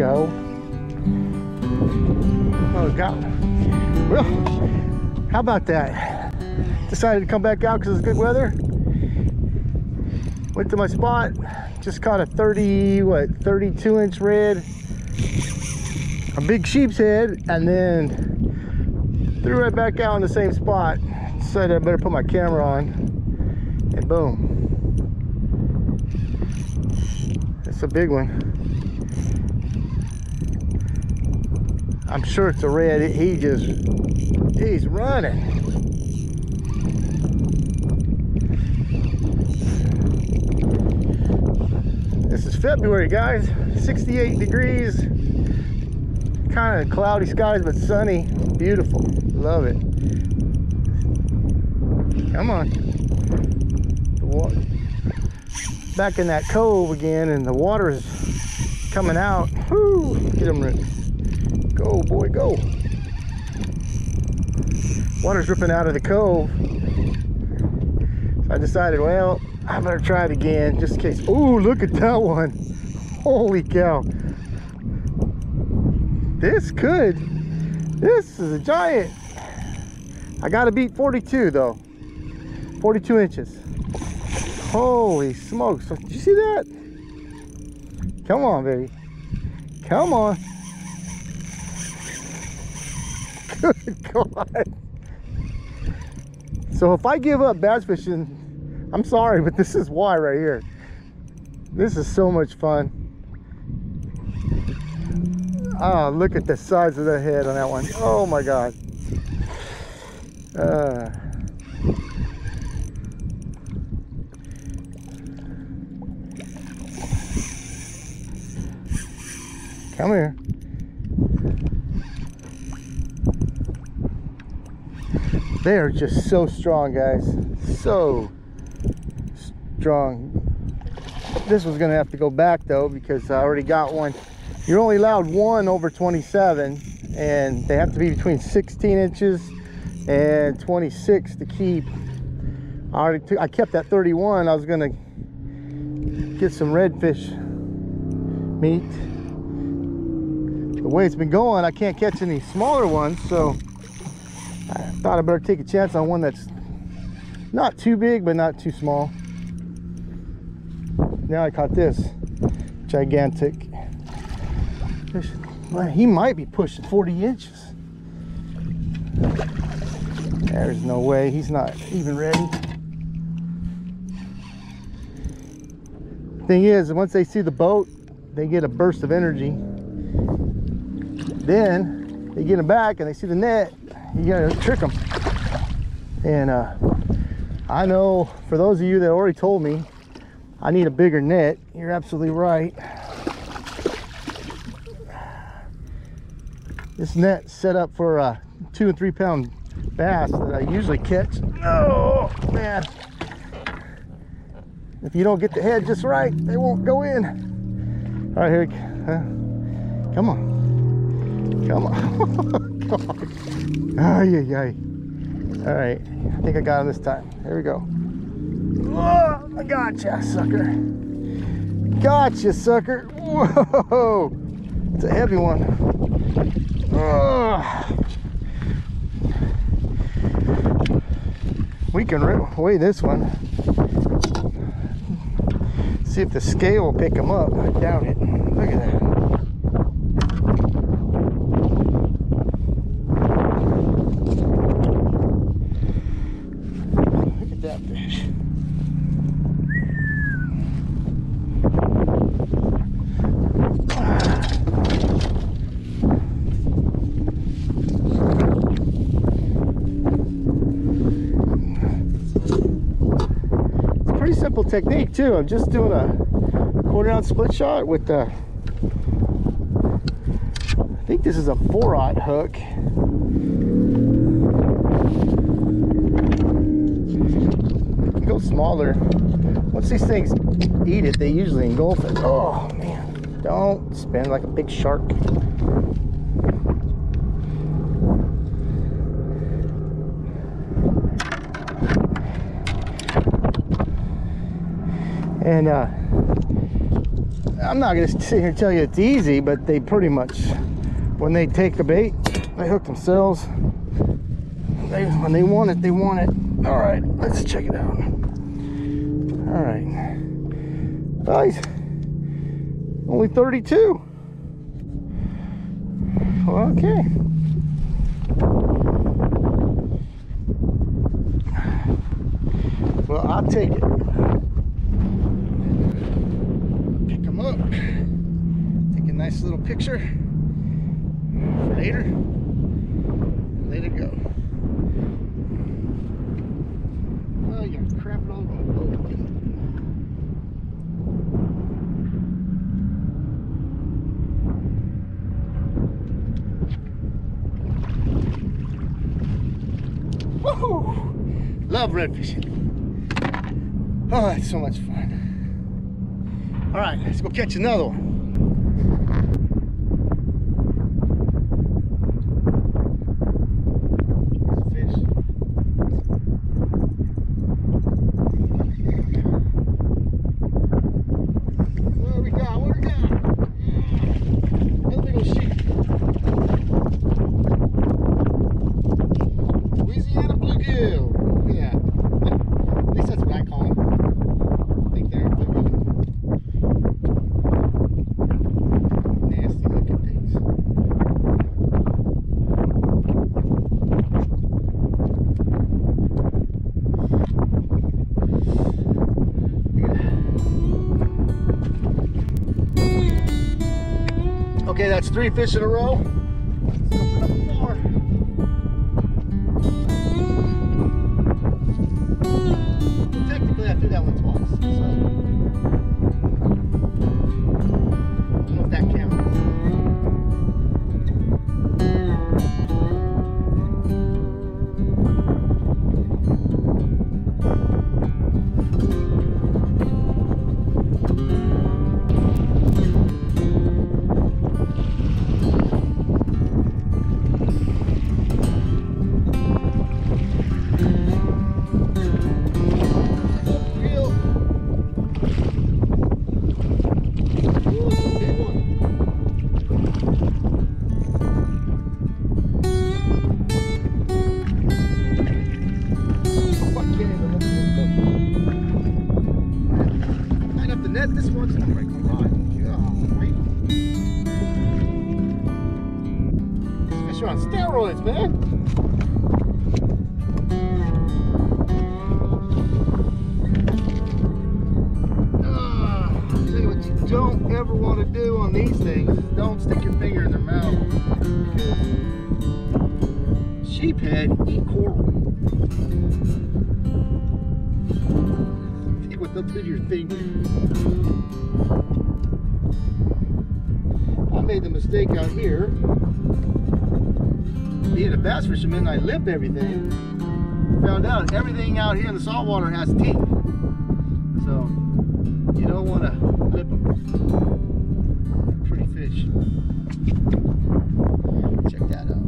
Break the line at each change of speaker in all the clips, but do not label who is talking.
Go. Oh, God. Well, how about that? Decided to come back out because it's good weather. Went to my spot, just caught a 30, what, 32 inch red, a big sheepshead, and then threw right back out in the same spot. Decided I better put my camera on, and boom. It's a big one. I'm sure it's a red. He just, he's running. This is February, guys. 68 degrees. Kind of cloudy skies, but sunny. Beautiful. Love it. Come on. The water. Back in that cove again, and the water is coming out. Whoo! Get him, Rick. Go, boy, go. Water's dripping out of the cove. So I decided, well, I better try it again just in case. Oh, look at that one. Holy cow. This could. This is a giant. I got to beat 42 though. 42 inches. Holy smokes. Did you see that? Come on, baby. Come on. God. So if I give up bass fishing, I'm sorry, but this is why right here. This is so much fun. Oh, look at the size of the head on that one. Oh my God. Uh, come here. They are just so strong, guys. So strong. This was gonna have to go back though because I already got one. You're only allowed one over 27 and they have to be between 16 inches and 26 to keep. I already took, I kept that 31. I was gonna get some redfish meat. The way it's been going, I can't catch any smaller ones, so I thought I better take a chance on one that's not too big, but not too small. Now I caught this gigantic fish. Well, he might be pushing 40 inches. There's no way, he's not even ready. Thing is, once they see the boat, they get a burst of energy. Then they get them back and they see the net, you gotta trick them. And uh, I know for those of you that already told me I need a bigger net, you're absolutely right. This net set up for a two and three pound bass that I usually catch. Oh man. If you don't get the head just right, they won't go in. All right, here, uh, come on. Come on. Ay, ay, ay. All right, I think I got him this time. Here we go. Oh, I gotcha, sucker. Gotcha, sucker. Whoa, it's a heavy one. Oh. We can weigh this one. See if the scale will pick him up. I doubt it. Look at that. Technique too. I'm just doing a quarter ounce split shot with the, I think this is a four aught hook. Go smaller. Once these things eat it, they usually engulf it. Oh man, don't spin like a big shark. And uh, I'm not gonna sit here and tell you it's easy, but they pretty much, when they take the bait, they hook themselves. They, when they want it, they want it. All right, let's check it out. All right. Guys, only 32. Okay. Well, I'll take it. Pick them up. Take a nice little picture for later. Let it go. Oh, you're crapping all over. Woohoo! Love red fishing. Oh, it's so much fun. All right, let's go catch another one. There's a fish. What do we got? What do we got? Another big old sheep. Louisiana bluegill. Look at that. At least that's what I call them. I think they're bluegill. Nasty looking things. Okay, that's three fish in a row. Four. Technically, I threw that one twice. So. On man. Ah, tell what you don't ever want to do on these things is don't stick your finger in their mouth. Sheephead eat coral. Take what they'll do to your finger. I made the mistake out here. Being a bass fisherman, I lip everything. Found out everything out here in the saltwater has teeth. So you don't want to lip them. Pretty fish. Check that out.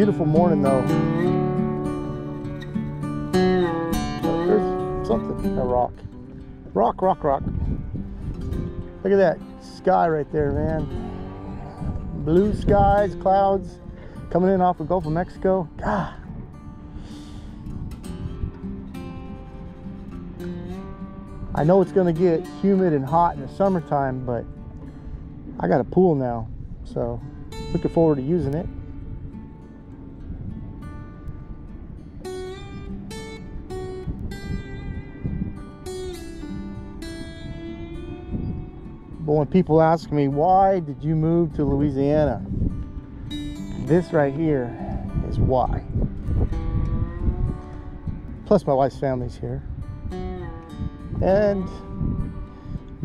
Beautiful morning though. There's something, a rock. Rock, rock, rock. Look at that sky right there, man. Blue skies, clouds coming in off the Gulf of Mexico. God. I know it's gonna get humid and hot in the summertime, but I got a pool now, so looking forward to using it. But when people ask me, why did you move to Louisiana? This right here is why. Plus my wife's family's here. And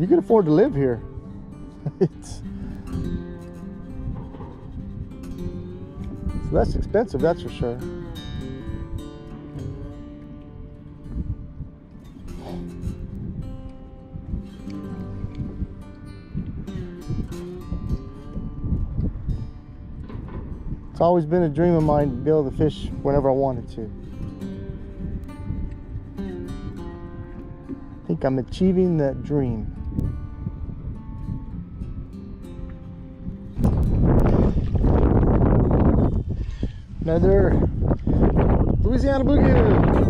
you can afford to live here. it's, it's less expensive, that's for sure. It's always been a dream of mine to be able to fish whenever I wanted to. I think I'm achieving that dream. Another Louisiana. Sheephead.